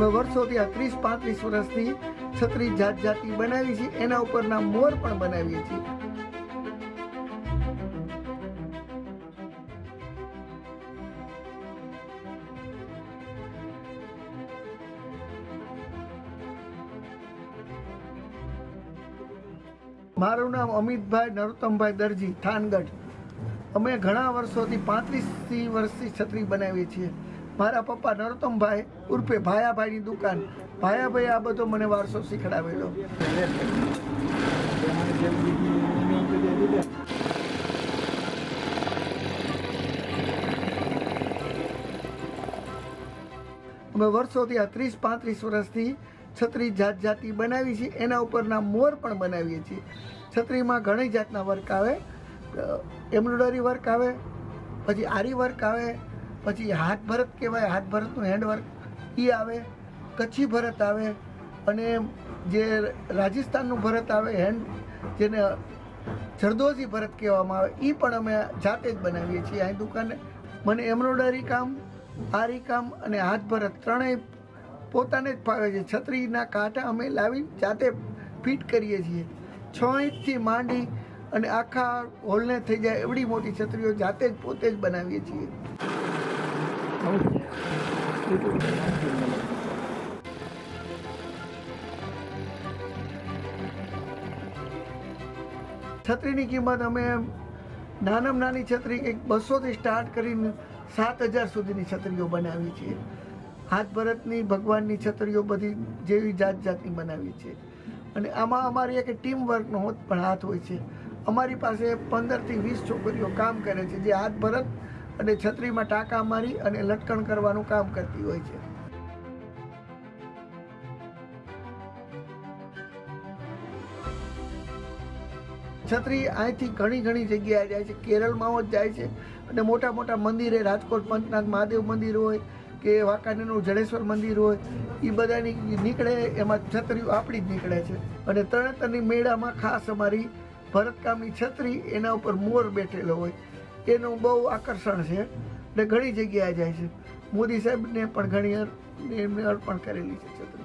અમે વર્ષોથી આ ત્રીસ, પાંત્રીસ વર્ષથી છત્રી જાત જાતિ બનાવી છે. એના ઉપરના મોર પણ બનાવીએ છીએ. મારું નામ અમિતભાઈ નરોત્તમભાઈ દરજી, થાનગઢ. અમે ઘણા વર્ષોથી પાંત્રીસથી વર્ષથી છત્રી બનાવીએ છીએ. મારા પપ્પા નરોત્તમભાઈ ઉર્ફે ભાયાભાઈની દુકાન. ભાયાભાઈ આ બધો મને વારસો શીખડાવેલો. અમે વર્ષોથી આ ત્રીસ પાંત્રીસ વર્ષથી છત્રી જાત જાતિ બનાવી છે. એના ઉપરના મોર પણ બનાવીએ છીએ. છત્રીમાં ઘણી જાતના વર્ક આવે. એમ્બ્રોડરી વર્ક આવે, પછી આરી વર્ક આવે પછી હાથ ભરત કહેવાય, હાથ ભરતનું હેન્ડવર્ક એ આવે, કચ્છી ભરત આવે, અને જે રાજસ્થાનનું ભરત આવે હેન્ડ જેને જરદોઝી ભરત કહેવામાં આવે એ પણ અમે જાતે જ બનાવીએ છીએ અહીં દુકાને. મને એમ્બ્રોઇડરી કામ, આરી કામ અને હાથ ભરત ત્રણેય પોતાને જ ફાવે છે. છત્રીના કાંટા અમે લાવી જાતે ફિટ કરીએ છીએ. છ ઇંચથી માંડી અને આખા હોલને થઈ જાય એવડી મોટી છત્રીઓ જાતે જ પોતે જ બનાવીએ છીએ. છત્રીની કિંમત અમે નાનામાં નાની છત્રી કંઈક બસોથી સ્ટાર્ટ કરીને સાત હજાર સુધીની છત્રીઓ બનાવી છે હાથ ભરતની, ભગવાનની છત્રીઓ બધી જેવી જાત જાતની બનાવી છે અને આમાં અમારી એક ટીમ વર્કનો પણ હાથ હોય છે. અમારી પાસે પંદરથી વીસ છોકરીઓ કામ કરે છે. જે હાથ ભરત અને છત્રીમાં ટાંકા મારી અને લટકણ કરવાનું કામ કરતી હોય છે. છત્રી અહીંથી ઘણી ઘણી જગ્યાએ જાય છે, કેરળમાં જ જાય છે અને મોટા મોટા મંદિરે, રાજકોટ પંચનાથ મહાદેવ મંદિર હોય કે વાંકાનેરનું જડેશ્વર મંદિર હોય એ બધાની નીકળે, એમાં છત્રીઓ આપણી જ નીકળે છે. અને તરણેતરની મેળામાં ખાસ અમારી ભરતકામની છત્રી એના ઉપર મોર બેઠેલો હોય. એનું બહુ આકર્ષણ છે એટલે ઘણી જગ્યાએ જાય છે. મોદી સાહેબને પણ ઘણી એમને અર્પણ કરેલી છે છત્રી.